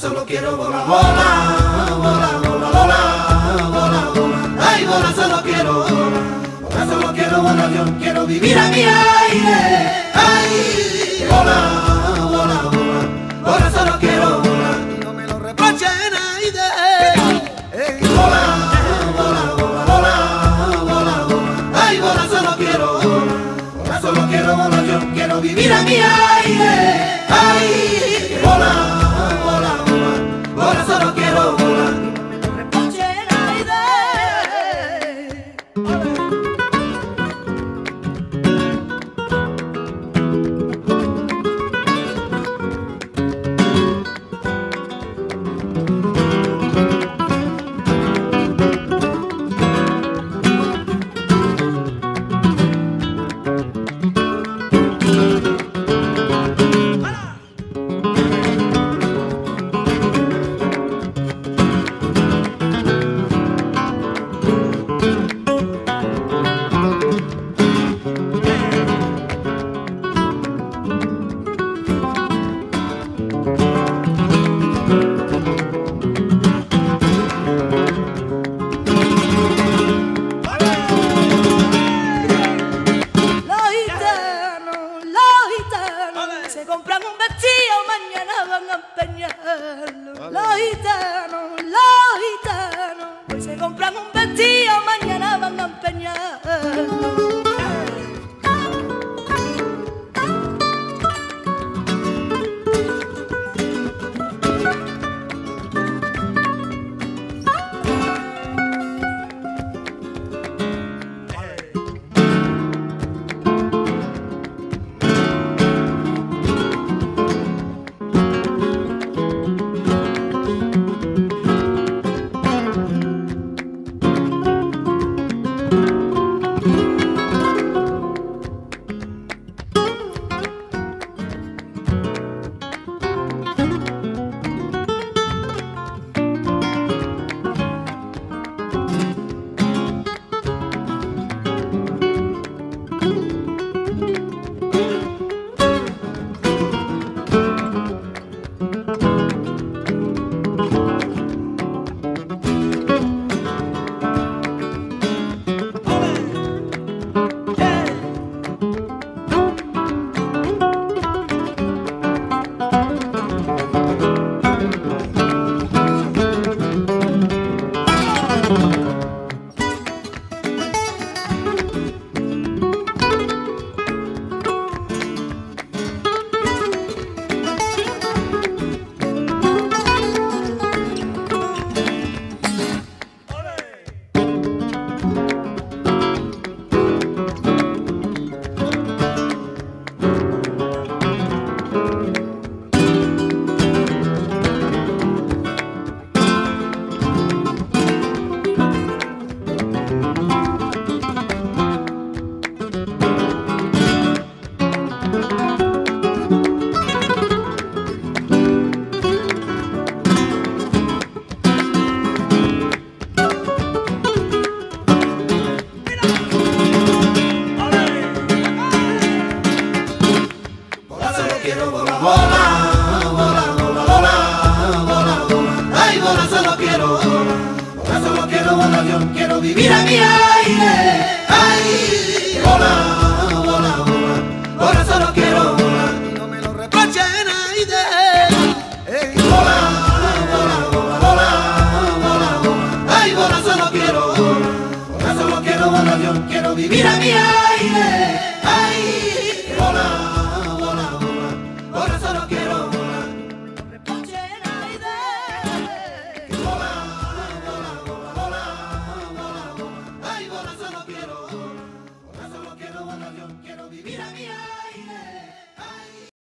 quiero volar, volar, volar, volar, volar, volar, volar. Ay, volar solo quiero volar, solo quiero volar, yo quiero vivir a mi aire. Ay, volar, volar, volar, volar solo quiero volar. Y no me lo reproche nadie. Ey, volar, volar, volar, volar, volar, volar. Ay, volar solo quiero volar, volar solo quiero volar, yo quiero vivir a mi aire. Ay, empty vivir a mi aire. Ay, volar, volar, volar, volar solo quiero volar. No me lo reproche nadie. Ey, volar, volar, volar, volar, volar, volar. Ay, volar solo quiero volar, volar solo quiero volar, yo quiero vivir a mi aire. Ay, volar, volar, volar, volar solo quiero